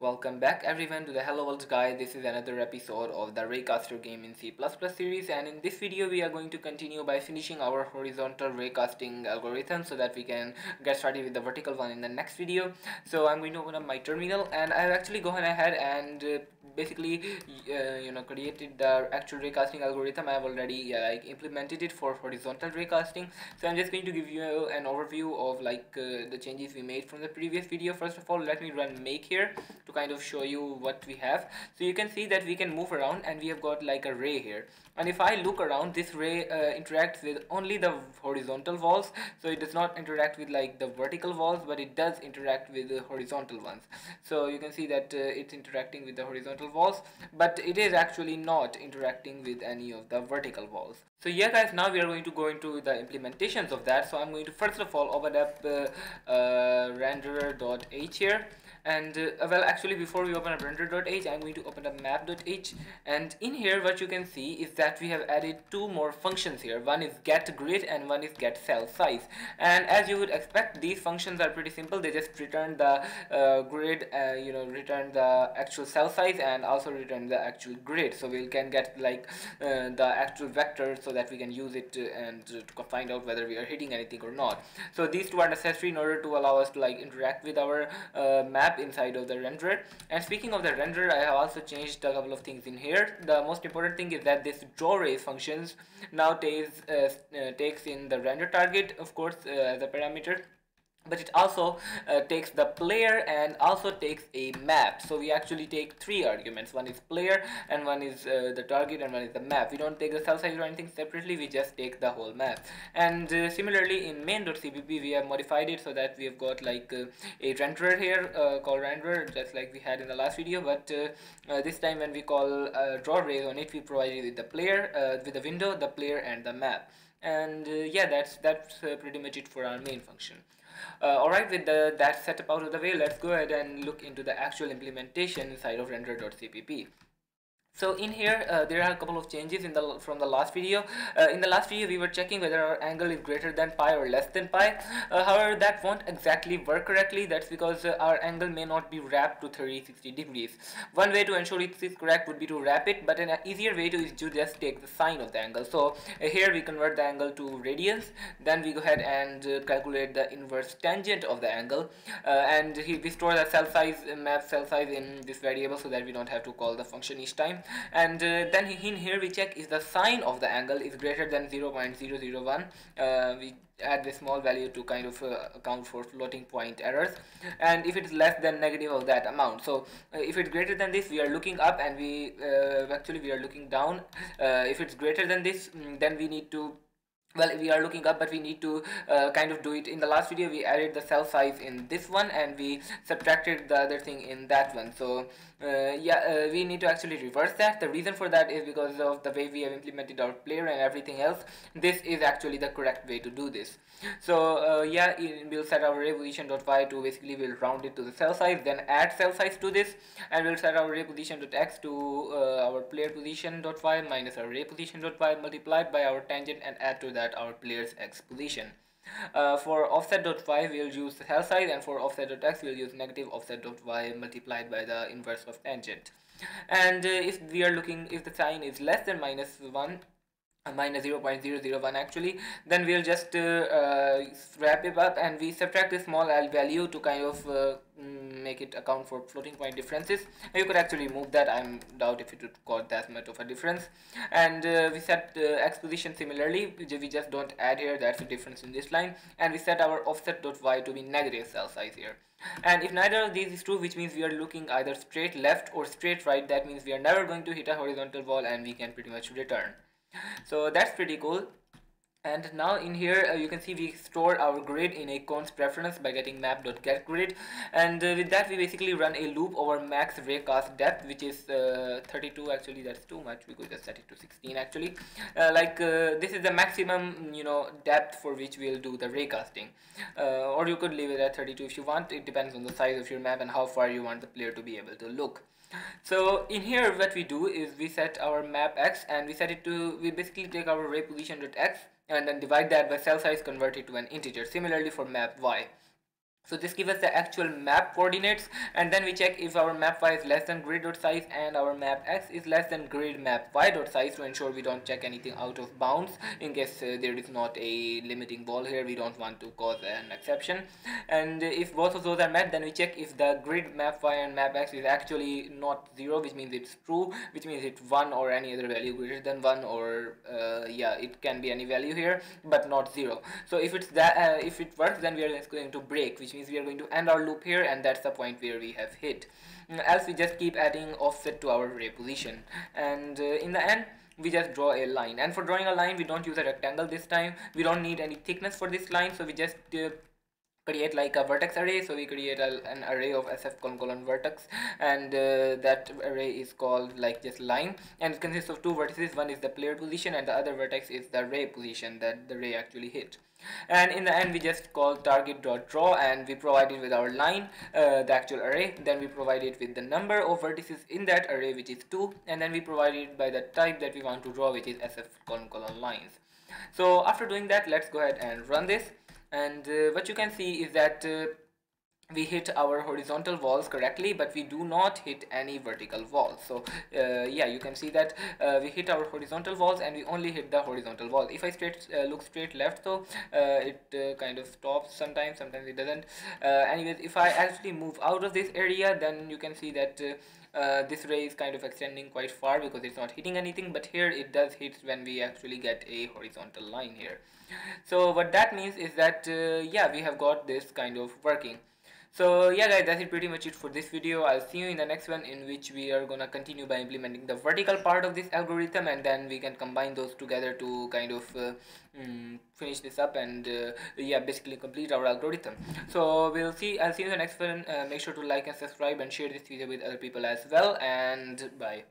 Welcome back everyone to the Hello World Guy. This is another episode of the Raycaster game in C++ series and in this video we are going to continue by finishing our horizontal raycasting algorithm so that we can get started with the vertical one in the next video. So I'm going to open up my terminal and I've actually gone ahead and uh, basically uh, you know created the actual raycasting algorithm. I have already uh, like implemented it for horizontal raycasting so I'm just going to give you an overview of like uh, the changes we made from the previous video. First of all let me run make here to kind of show you what we have. So you can see that we can move around and we have got like a ray here. And if I look around this ray uh, interacts with only the horizontal walls. So it does not interact with like the vertical walls but it does interact with the horizontal ones. So you can see that uh, it's interacting with the horizontal walls but it is actually not interacting with any of the vertical walls so yeah guys now we are going to go into the implementations of that. So I'm going to first of all open up uh, uh renderer.h here. And uh, well actually before we open up render.h I'm going to open up map.h and in here what you can see is that we have added two more functions here. One is get grid and one is get cell size. And as you would expect these functions are pretty simple. They just return the uh, grid uh, you know return the actual cell size and also return the actual grid. So we can get like uh, the actual vector so that we can use it and to find out whether we are hitting anything or not. So these two are necessary in order to allow us to like interact with our uh, map inside of the renderer. And speaking of the renderer I have also changed a couple of things in here. The most important thing is that this draw ray functions now takes uh, uh, takes in the render target of course as a parameter but it also uh, takes the player and also takes a map. So we actually take three arguments. One is player and one is uh, the target and one is the map. We don't take the cell size or anything separately. We just take the whole map. And uh, similarly in main.cpp we have modified it so that we have got like uh, a renderer here uh, called renderer just like we had in the last video. But uh, this time when we call draw rays on it we provide it with the player with the window the player and the map. And yeah that's that's pretty much it for our main function uh, Alright, with the, that setup out of the way, let's go ahead and look into the actual implementation inside of render.cpp. So in here uh, there are a couple of changes in the from the last video. Uh, in the last video we were checking whether our angle is greater than pi or less than pi. Uh, however that won't exactly work correctly. That's because uh, our angle may not be wrapped to 360 degrees. One way to ensure it is correct would be to wrap it but an easier way to is to just take the sine of the angle. So uh, here we convert the angle to radians. Then we go ahead and uh, calculate the inverse tangent of the angle and we store the cell size map cell size in this variable so that we don't have to call the function each time and uh, then in here we check is the sine of the angle is greater than 0 0.001 uh, we add the small value to kind of uh, account for floating point errors. And if it's less than negative of that amount so uh, if it's greater than this we are looking up and we uh, actually we are looking down. Uh, if it's greater than this mm, then we need to well we are looking up but we need to uh, kind of do it. In the last video we added the cell size in this one and we subtracted the other thing in that one. So uh, yeah uh, we need to actually reverse that. The reason for that is because of the way we have implemented our player and everything else. This is actually the correct way to do this. So uh, yeah we'll set our ray position.y to basically we'll round it to the cell size then add cell size to this and we'll set our ray position.x to uh, our player position.y minus our ray position.y multiplied by our tangent and add to that our player's x position uh, for offset.y we'll use the cell size and for offset.x we'll use negative offset.y multiplied by the inverse of tangent. And uh, if we are looking if the sine is less than minus 1 minus 0.001 actually then we'll just uh, uh, wrap it up and we subtract the small l value to kind of uh, mm, make it account for floating point differences. You could actually move that i'm doubt if it would cause that much of a difference. And uh, we set uh, x position similarly we just don't add here that's the difference in this line. And we set our offset.y to be negative cell size here. And if neither of these is true which means we are looking either straight left or straight right that means we are never going to hit a horizontal wall and we can pretty much return so that's pretty cool and now in here uh, you can see we store our grid in a const reference by getting map.getGrid and uh, with that we basically run a loop over max raycast depth which is uh, 32 actually that's too much. We could just set it to 16 actually. Uh, like uh, this is the maximum you know depth for which we'll do the raycasting uh, or you could leave it at 32 if you want. It depends on the size of your map and how far you want the player to be able to look. So in here what we do is we set our map x and we set it to we basically take our ray position dot x and then divide that by cell size convert it to an integer. Similarly for map y so this gives us the actual map coordinates and then we check if our map y is less than grid dot size and our map x is less than grid map y dot size to ensure we don't check anything out of bounds in case uh, there is not a limiting wall here. We don't want to cause an exception. And if both of those are met then we check if the grid map y and map x is actually not zero which means it's true which means it's one or any other value greater than one or uh, yeah it can be any value here but not zero. So if it's that uh, if it works then we are going to break which means we are going to end our loop here and that's the point where we have hit. Mm, else we just keep adding offset to our ray position and uh, in the end we just draw a line. And for drawing a line we don't use a rectangle this time. We don't need any thickness for this line so we just uh, create like a vertex array. So we create a, an array of sf colon vertex. And uh, that array is called like just line. And it consists of two vertices. One is the player position and the other vertex is the ray position that the ray actually hit. And in the end we just call target dot draw and we provide it with our line uh, the actual array. Then we provide it with the number of vertices in that array which is 2 and then we provide it by the type that we want to draw which is sf colon colon lines. So after doing that let's go ahead and run this and uh, what you can see is that uh, we hit our horizontal walls correctly but we do not hit any vertical walls. So uh, yeah you can see that uh, we hit our horizontal walls and we only hit the horizontal wall. If i straight uh, look straight left though it uh, kind of stops sometimes sometimes it doesn't. Uh, anyways if i actually move out of this area then you can see that uh, this ray is kind of extending quite far because it's not hitting anything but here it does hit when we actually get a horizontal line here. So what that means is that uh, yeah we have got this kind of working so yeah guys that's it pretty much it for this video. I'll see you in the next one in which we are gonna continue by implementing the vertical part of this algorithm and then we can combine those together to kind of uh, mm, finish this up and uh, yeah basically complete our algorithm. So we'll see i'll see you in the next one. Uh, make sure to like and subscribe and share this video with other people as well and bye